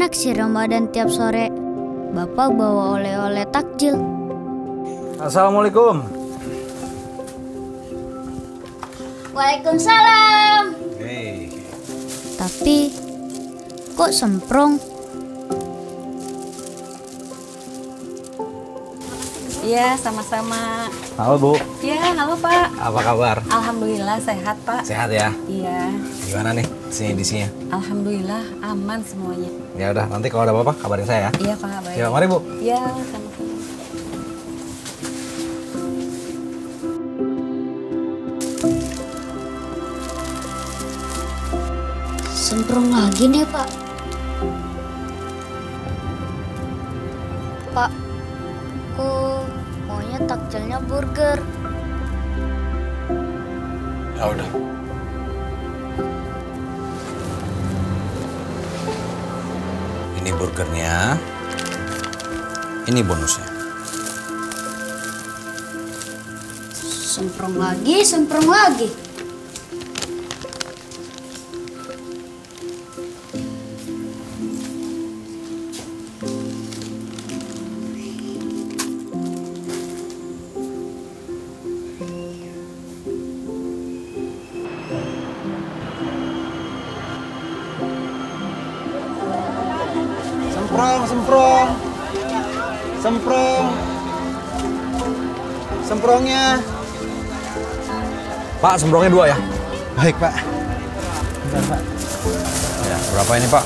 Enak sih Ramadan tiap sore. Bapak bawa oleh-oleh takjil. Assalamualaikum. Waalaikumsalam. Hei. Tapi kok semprong? Iya, sama-sama. Halo Bu, Iya, halo Pak. apa kabar? Alhamdulillah sehat Pak. Sehat ya? Iya, Gimana nih sini di sini? Alhamdulillah aman semuanya. Ya udah, nanti kalau ada apa-apa kabarin saya ya. Iya Pak, baik. Ya, mari Bu. Iya, sama-sama. Semprong lagi nih Pak. Pak, kok maunya takjilnya burger? Ya udah. Ini burgernya. Ini bonusnya. Semprong lagi, semprong lagi. Semprong, semprong. Semprong. Semprongnya. Pak, semprongnya dua ya? Baik, Pak. Bentar, Pak. Ya, berapa ini Pak?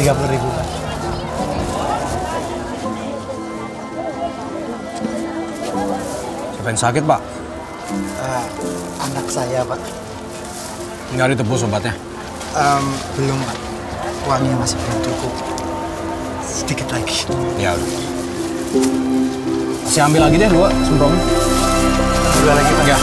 Tiga puluh ribu, Pak. Siapa yang sakit Pak? Eh, anak saya, Pak. Nggak ditebus obatnya. Em, belum, Pak. Uangnya masih belum cukup. Sedikit lagi. Ya udah. Masih ambil lagi deh dua semprongnya. Dua lagi, Pak. Ya.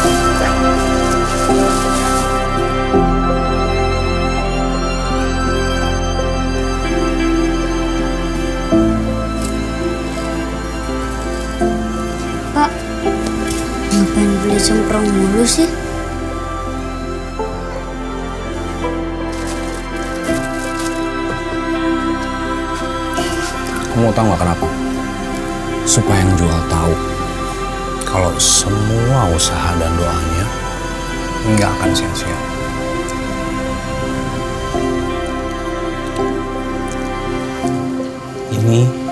Pak, ngapain beli semprong mulu sih? Kamu tahu nggak kenapa? Supaya yang jual tahu kalau semua usaha dan doanya nggak akan sia-sia. Ini